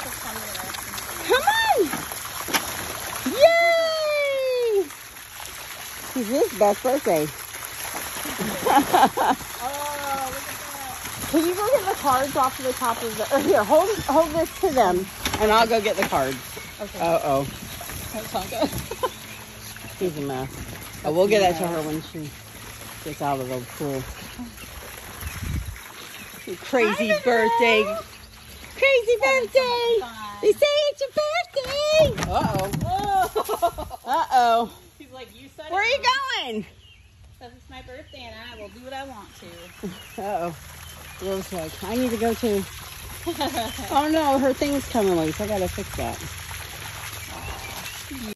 Come on! Yay! It's his best birthday. Oh, look at that. Can you go get the cards off of the top of the? Or here, hold hold this to them, and I'll go get the cards. Okay. Uh oh, That's not good. he's a mess. Oh, we'll get that to her when she gets out of the pool. Crazy birthday! Crazy birthday! They say it's your birthday! Uh oh. Oh. Uh oh. He's like, you said Where are you going? Says it's my birthday and I will do what I want to. Uh oh. Looks like I need to go too. Oh no, her thing's coming loose. I gotta fix that.